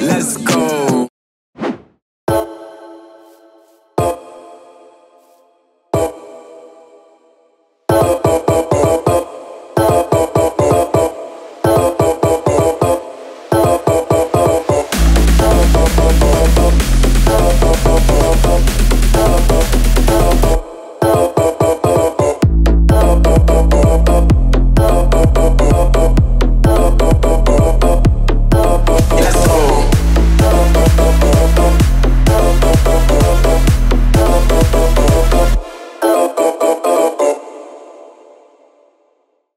Let's go.